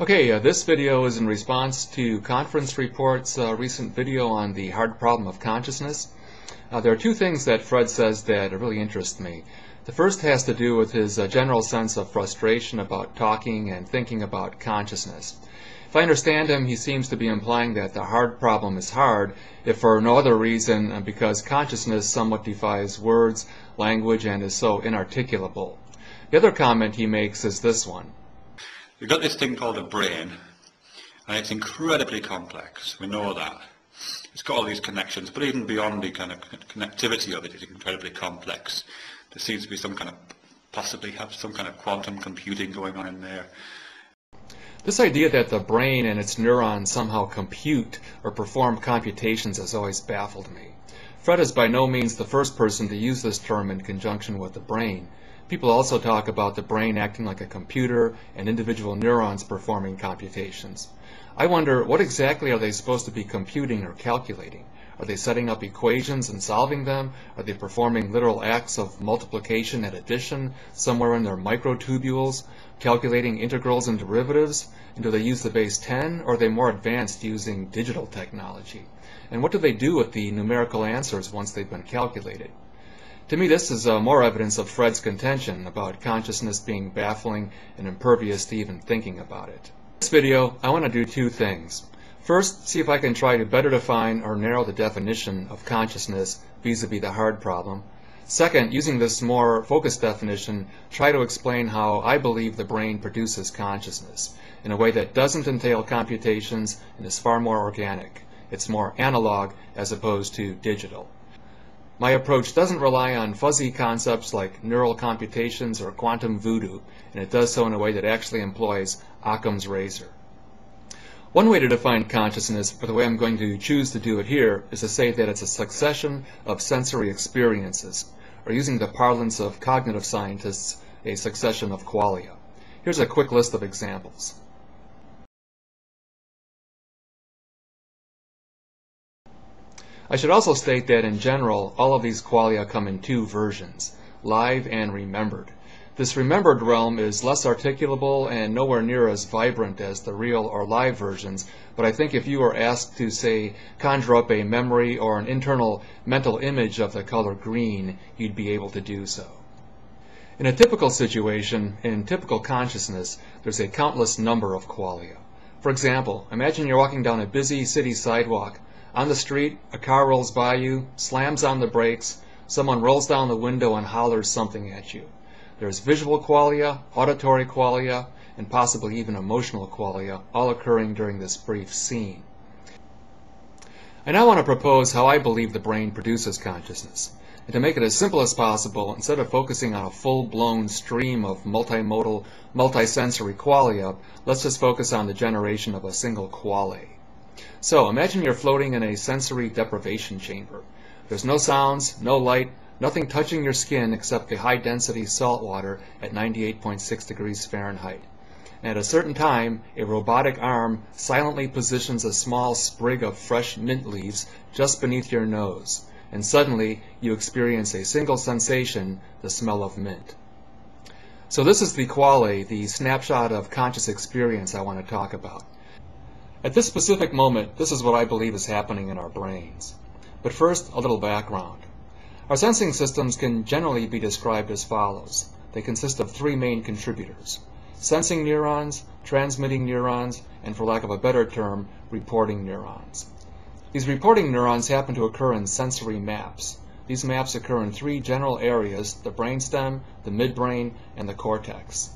Okay, uh, this video is in response to Conference Report's uh, recent video on the hard problem of consciousness. Uh, there are two things that Fred says that really interest me. The first has to do with his uh, general sense of frustration about talking and thinking about consciousness. If I understand him, he seems to be implying that the hard problem is hard, if for no other reason uh, because consciousness somewhat defies words, language, and is so inarticulable. The other comment he makes is this one. You've got this thing called the brain, and it's incredibly complex. We know that. It's got all these connections, but even beyond the kind of connectivity of it, it's incredibly complex. There seems to be some kind of, possibly have some kind of quantum computing going on in there. This idea that the brain and its neurons somehow compute or perform computations has always baffled me. Fred is by no means the first person to use this term in conjunction with the brain. People also talk about the brain acting like a computer and individual neurons performing computations. I wonder, what exactly are they supposed to be computing or calculating? Are they setting up equations and solving them? Are they performing literal acts of multiplication and addition somewhere in their microtubules, calculating integrals and derivatives? And do they use the base 10, or are they more advanced using digital technology? And what do they do with the numerical answers once they've been calculated? To me, this is uh, more evidence of Fred's contention about consciousness being baffling and impervious to even thinking about it. In this video, I want to do two things. First, see if I can try to better define or narrow the definition of consciousness vis-a-vis -vis the hard problem. Second, using this more focused definition, try to explain how I believe the brain produces consciousness in a way that doesn't entail computations and is far more organic. It's more analog as opposed to digital. My approach doesn't rely on fuzzy concepts like neural computations or quantum voodoo, and it does so in a way that actually employs Occam's razor. One way to define consciousness, or the way I'm going to choose to do it here, is to say that it's a succession of sensory experiences, or using the parlance of cognitive scientists, a succession of qualia. Here's a quick list of examples. I should also state that in general, all of these qualia come in two versions, live and remembered. This remembered realm is less articulable and nowhere near as vibrant as the real or live versions, but I think if you were asked to, say, conjure up a memory or an internal mental image of the color green, you'd be able to do so. In a typical situation, in typical consciousness, there's a countless number of qualia. For example, imagine you're walking down a busy city sidewalk on the street, a car rolls by you, slams on the brakes, someone rolls down the window and hollers something at you. There's visual qualia, auditory qualia, and possibly even emotional qualia, all occurring during this brief scene. I now want to propose how I believe the brain produces consciousness. And to make it as simple as possible, instead of focusing on a full-blown stream of multimodal, multisensory qualia, let's just focus on the generation of a single quale. So imagine you're floating in a sensory deprivation chamber. There's no sounds, no light, nothing touching your skin except the high density salt water at 98.6 degrees Fahrenheit. And at a certain time, a robotic arm silently positions a small sprig of fresh mint leaves just beneath your nose. And suddenly, you experience a single sensation, the smell of mint. So this is the quale, the snapshot of conscious experience I want to talk about. At this specific moment, this is what I believe is happening in our brains. But first, a little background. Our sensing systems can generally be described as follows. They consist of three main contributors. Sensing neurons, transmitting neurons, and for lack of a better term, reporting neurons. These reporting neurons happen to occur in sensory maps. These maps occur in three general areas, the brainstem, the midbrain, and the cortex.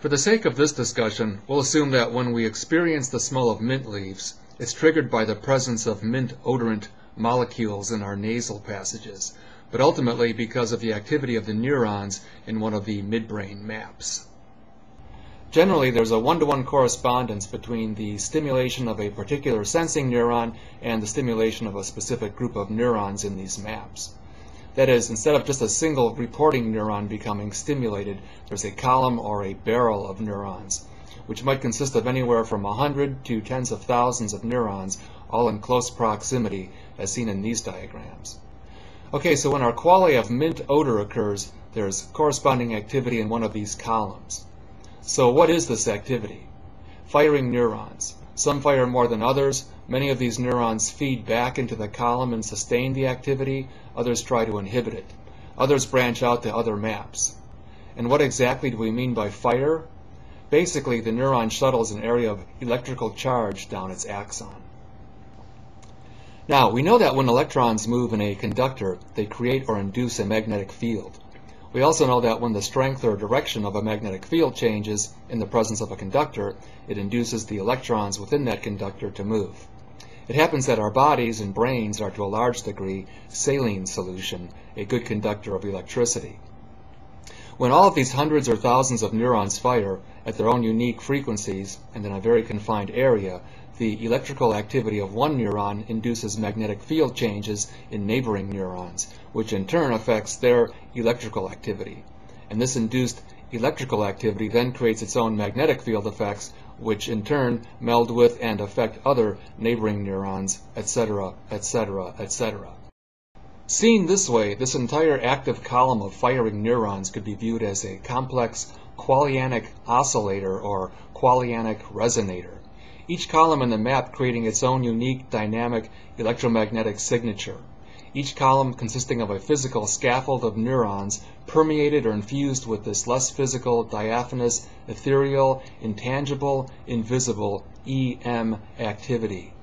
For the sake of this discussion, we'll assume that when we experience the smell of mint leaves, it's triggered by the presence of mint odorant molecules in our nasal passages, but ultimately because of the activity of the neurons in one of the midbrain maps. Generally, there's a one-to-one -one correspondence between the stimulation of a particular sensing neuron and the stimulation of a specific group of neurons in these maps. That is, instead of just a single reporting neuron becoming stimulated, there's a column or a barrel of neurons, which might consist of anywhere from 100 to tens of thousands of neurons, all in close proximity, as seen in these diagrams. Okay, so when our quality of mint odor occurs, there's corresponding activity in one of these columns. So what is this activity? firing neurons. Some fire more than others. Many of these neurons feed back into the column and sustain the activity. Others try to inhibit it. Others branch out to other maps. And what exactly do we mean by fire? Basically, the neuron shuttles an area of electrical charge down its axon. Now, we know that when electrons move in a conductor, they create or induce a magnetic field. We also know that when the strength or direction of a magnetic field changes in the presence of a conductor, it induces the electrons within that conductor to move. It happens that our bodies and brains are to a large degree saline solution, a good conductor of electricity. When all of these hundreds or thousands of neurons fire at their own unique frequencies and in a very confined area, the electrical activity of one neuron induces magnetic field changes in neighboring neurons, which in turn affects their electrical activity. And this induced electrical activity then creates its own magnetic field effects, which in turn meld with and affect other neighboring neurons, etc., etc., etc. Seen this way, this entire active column of firing neurons could be viewed as a complex qualianic oscillator or qualianic resonator each column in the map creating its own unique dynamic electromagnetic signature. Each column consisting of a physical scaffold of neurons permeated or infused with this less physical, diaphanous, ethereal, intangible, invisible EM activity.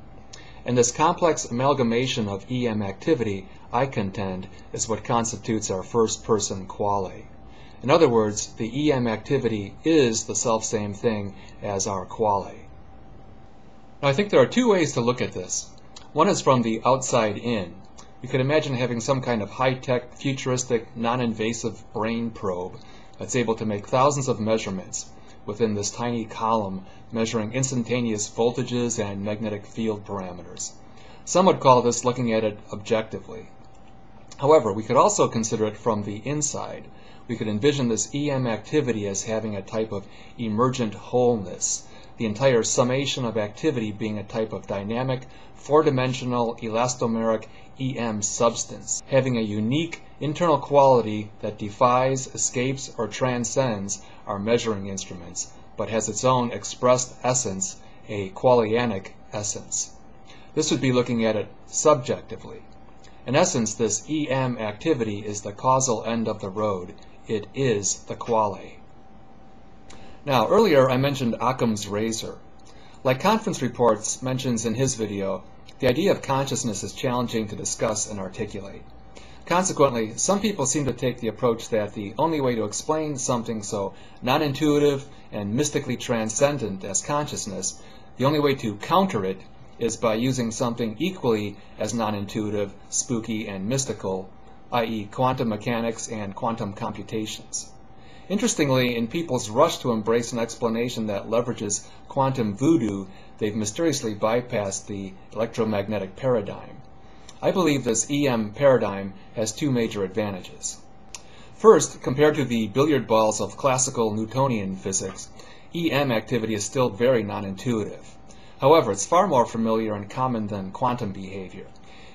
And this complex amalgamation of EM activity, I contend, is what constitutes our first person quale. In other words, the EM activity is the self-same thing as our quale. Now, I think there are two ways to look at this. One is from the outside in. You could imagine having some kind of high-tech, futuristic, non-invasive brain probe that's able to make thousands of measurements within this tiny column measuring instantaneous voltages and magnetic field parameters. Some would call this looking at it objectively. However, we could also consider it from the inside. We could envision this EM activity as having a type of emergent wholeness the entire summation of activity being a type of dynamic, four-dimensional elastomeric EM substance, having a unique internal quality that defies, escapes, or transcends our measuring instruments, but has its own expressed essence, a qualianic essence. This would be looking at it subjectively. In essence, this EM activity is the causal end of the road. It is the quale. Now, earlier I mentioned Occam's razor. Like conference reports mentions in his video, the idea of consciousness is challenging to discuss and articulate. Consequently, some people seem to take the approach that the only way to explain something so non-intuitive and mystically transcendent as consciousness, the only way to counter it is by using something equally as non-intuitive, spooky, and mystical, i.e. quantum mechanics and quantum computations. Interestingly, in people's rush to embrace an explanation that leverages quantum voodoo, they've mysteriously bypassed the electromagnetic paradigm. I believe this EM paradigm has two major advantages. First, compared to the billiard balls of classical Newtonian physics, EM activity is still very non-intuitive. However, it's far more familiar and common than quantum behavior.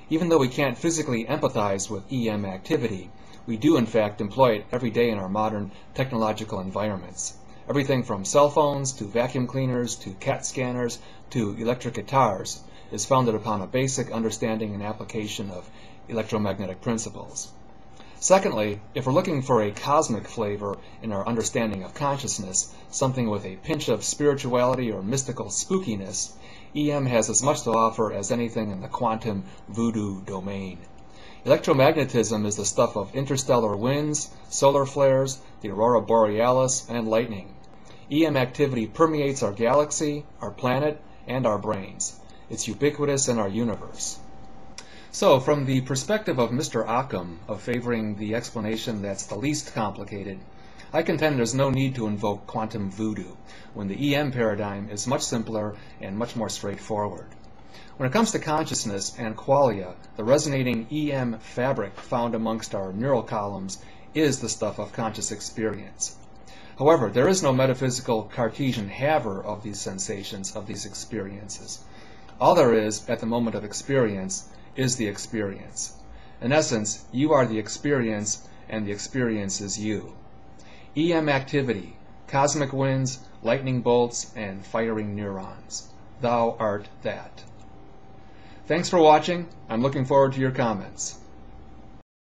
Even though we can't physically empathize with EM activity, we do, in fact, employ it every day in our modern technological environments. Everything from cell phones to vacuum cleaners to CAT scanners to electric guitars is founded upon a basic understanding and application of electromagnetic principles. Secondly, if we're looking for a cosmic flavor in our understanding of consciousness, something with a pinch of spirituality or mystical spookiness, EM has as much to offer as anything in the quantum voodoo domain. Electromagnetism is the stuff of interstellar winds, solar flares, the aurora borealis, and lightning. EM activity permeates our galaxy, our planet, and our brains. It's ubiquitous in our universe. So, from the perspective of Mr. Occam, of favoring the explanation that's the least complicated, I contend there's no need to invoke quantum voodoo, when the EM paradigm is much simpler and much more straightforward. When it comes to consciousness and qualia, the resonating EM fabric found amongst our neural columns is the stuff of conscious experience. However, there is no metaphysical Cartesian haver of these sensations, of these experiences. All there is, at the moment of experience, is the experience. In essence, you are the experience, and the experience is you. EM activity, cosmic winds, lightning bolts, and firing neurons. Thou art that. Thanks for watching. I'm looking forward to your comments.